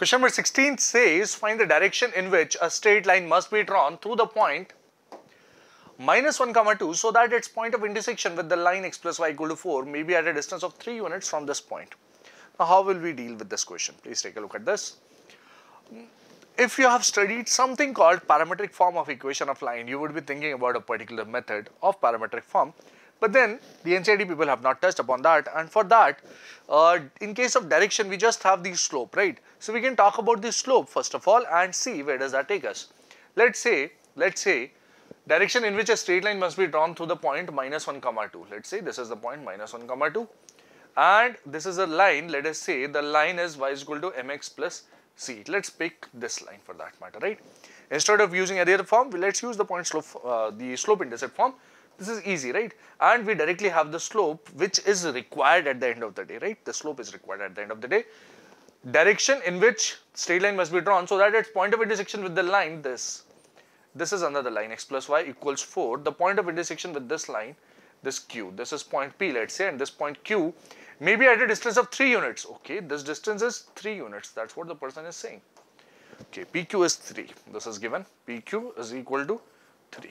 Question number 16 says find the direction in which a straight line must be drawn through the point minus 1 comma 2 so that its point of intersection with the line x plus y equal to 4 may be at a distance of 3 units from this point. Now how will we deal with this question? Please take a look at this. If you have studied something called parametric form of equation of line, you would be thinking about a particular method of parametric form. But then the NCERT people have not touched upon that and for that uh, in case of direction we just have the slope right. So we can talk about the slope first of all and see where does that take us. Let's say, let's say direction in which a straight line must be drawn through the point minus 1 comma 2. Let's say this is the point minus 1 comma 2 and this is a line let us say the line is y is equal to mx plus c. Let's pick this line for that matter right. Instead of using area form let's use the point slope uh, the slope intercept form this is easy, right? And we directly have the slope which is required at the end of the day, right? The slope is required at the end of the day. Direction in which straight line must be drawn so that its point of intersection with the line, this, this is another line, x plus y equals 4. The point of intersection with this line, this q, this is point P, let's say, and this point q may be at a distance of 3 units. Okay, this distance is 3 units. That's what the person is saying. Okay, PQ is 3. This is given. PQ is equal to 3.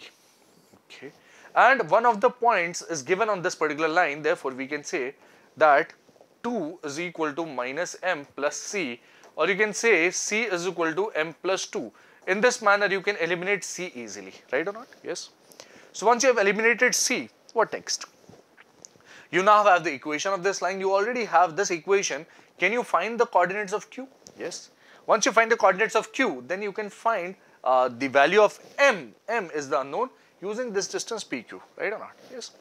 Okay and one of the points is given on this particular line therefore we can say that 2 is equal to minus m plus c or you can say c is equal to m plus 2 in this manner you can eliminate c easily. Right or not? Yes. So once you have eliminated c what next? You now have the equation of this line. You already have this equation. Can you find the coordinates of q? Yes. Once you find the coordinates of q then you can find uh, the value of m. m is the unknown using this distance PQ, right or not? Yes.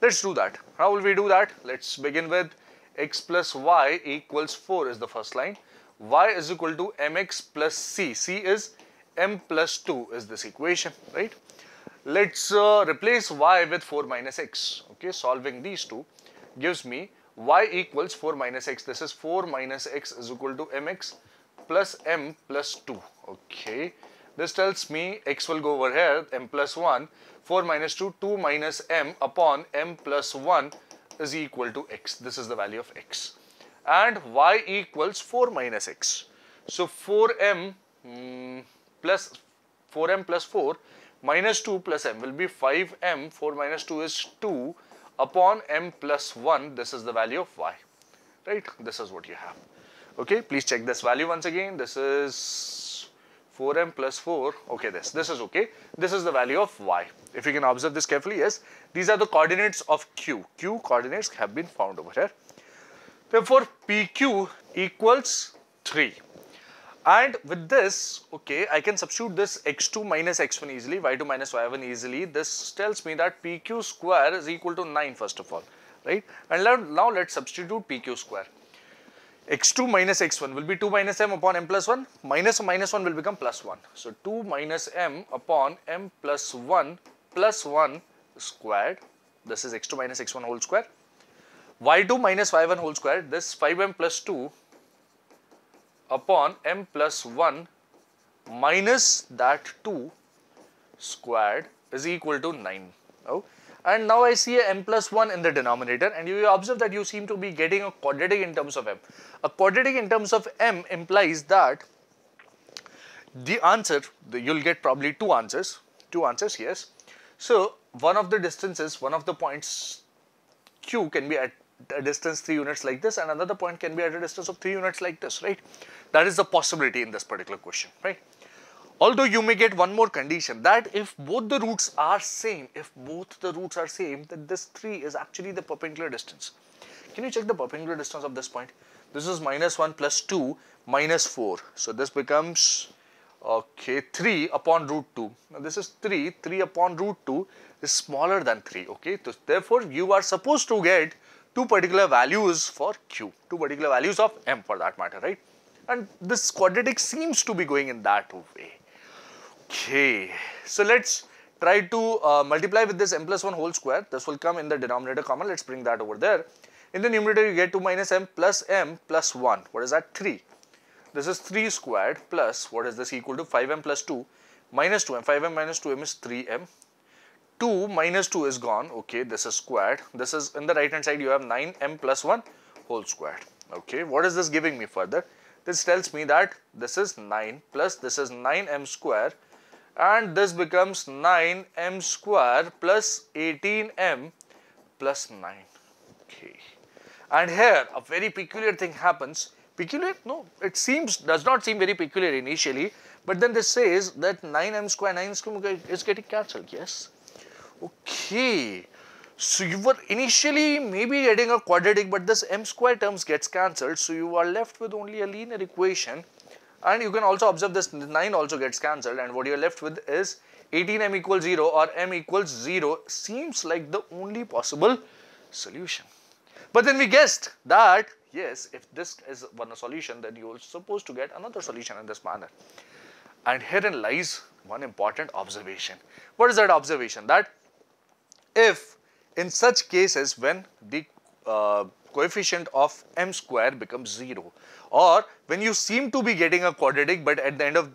Let's do that. How will we do that? Let's begin with x plus y equals 4 is the first line. y is equal to mx plus c. c is m plus 2 is this equation, right? Let's uh, replace y with 4 minus x. Okay, solving these two gives me y equals 4 minus x. This is 4 minus x is equal to mx plus m plus 2. Okay. This tells me x will go over here, m plus 1, 4 minus 2, 2 minus m upon m plus 1 is equal to x. This is the value of x. And y equals 4 minus x. So 4m mm, plus 4m plus 4 minus 2 plus m will be 5m. 4 minus 2 is 2 upon m plus 1. This is the value of y. Right? This is what you have. Okay, please check this value once again. This is 4m plus 4, okay this, this is okay. This is the value of y. If you can observe this carefully, yes, these are the coordinates of q. q coordinates have been found over here. Therefore, pq equals 3. And with this, okay, I can substitute this x2 minus x1 easily, y2 minus y1 easily. This tells me that pq square is equal to 9 first of all, right? And now let's substitute pq square x2 minus x1 will be 2 minus m upon m plus 1 minus minus 1 will become plus 1. So 2 minus m upon m plus 1 plus 1 squared. This is x2 minus x1 whole square. Y2 minus y1 whole square. This 5m plus 2 upon m plus 1 minus that 2 squared is equal to 9. Oh, and now I see a m plus 1 in the denominator and you observe that you seem to be getting a quadratic in terms of m. A quadratic in terms of m implies that the answer, you'll get probably two answers, two answers, yes. So, one of the distances, one of the points q can be at a distance 3 units like this and another point can be at a distance of 3 units like this, right. That is the possibility in this particular question, right. Although you may get one more condition that if both the roots are same, if both the roots are same, then this 3 is actually the perpendicular distance. Can you check the perpendicular distance of this point? This is minus 1 plus 2 minus 4. So this becomes okay 3 upon root 2. Now this is 3, 3 upon root 2 is smaller than 3. Okay, so therefore you are supposed to get two particular values for q, two particular values of m for that matter, right? And this quadratic seems to be going in that way. Okay, so let's try to uh, multiply with this m plus 1 whole square. This will come in the denominator common. Let's bring that over there. In the numerator, you get 2 minus m plus m plus 1. What is that? 3. This is 3 squared plus, what is this equal to 5m plus 2 minus 2m. 5m minus 2m is 3m. 2 minus 2 is gone. Okay, this is squared. This is in the right hand side, you have 9m plus 1 whole squared. Okay, what is this giving me further? this tells me that this is 9 plus this is 9m square and this becomes 9m square plus 18m plus 9. Okay. And here a very peculiar thing happens. Peculiar? No, it seems, does not seem very peculiar initially. But then this says that 9m square, 9 square is getting cancelled. Yes. Okay. So you were initially maybe getting a quadratic but this m square terms gets cancelled. So you are left with only a linear equation and you can also observe this 9 also gets cancelled and what you are left with is 18m equals 0 or m equals 0 seems like the only possible solution. But then we guessed that yes if this is one solution then you are supposed to get another solution in this manner. And herein lies one important observation. What is that observation? That if in such cases when the uh, coefficient of m square becomes 0 or when you seem to be getting a quadratic but at the end of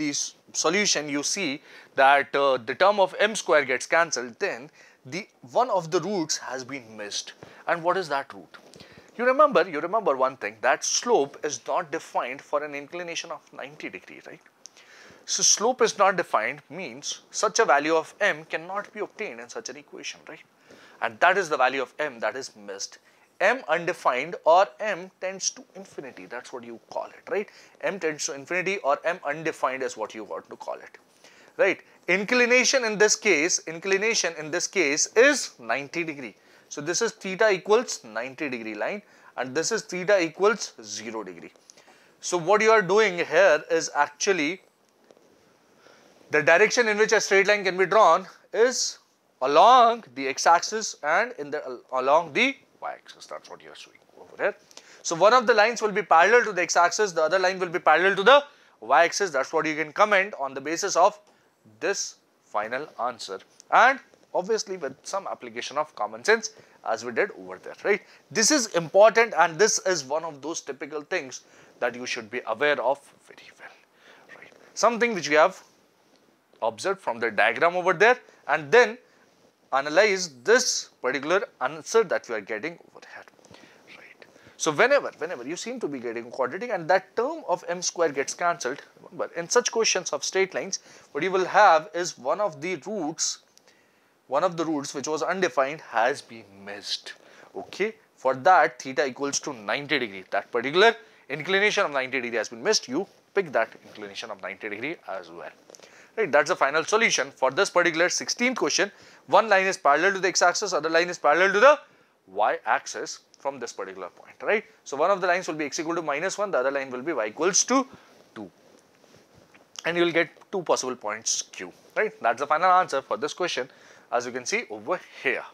this solution you see that uh, the term of m square gets cancelled then the one of the roots has been missed and what is that root? You remember, you remember one thing that slope is not defined for an inclination of 90 degree, right? So slope is not defined means such a value of m cannot be obtained in such an equation, right? and that is the value of m that is missed. M undefined or m tends to infinity. That's what you call it right? M tends to infinity or m undefined is what you want to call it right? Inclination in this case inclination in this case is 90 degree. So this is theta equals 90 degree line and this is theta equals 0 degree. So what you are doing here is actually the direction in which a straight line can be drawn is along the x-axis and in the along the y-axis. That's what you are showing over there. So one of the lines will be parallel to the x-axis, the other line will be parallel to the y-axis. That's what you can comment on the basis of this final answer and obviously with some application of common sense as we did over there, right. This is important and this is one of those typical things that you should be aware of very well, right. Something which we have observed from the diagram over there and then analyze this particular answer that you are getting over here. Right. So whenever, whenever you seem to be getting quadratic and that term of m square gets cancelled, but in such questions of straight lines, what you will have is one of the roots, one of the roots which was undefined has been missed. Okay. For that theta equals to 90 degree, that particular inclination of 90 degree has been missed, you pick that inclination of 90 degree as well. Right, that's the final solution for this particular 16th question. One line is parallel to the x-axis, other line is parallel to the y-axis from this particular point, right. So, one of the lines will be x equal to minus 1, the other line will be y equals to 2 and you will get two possible points q, right. That's the final answer for this question as you can see over here.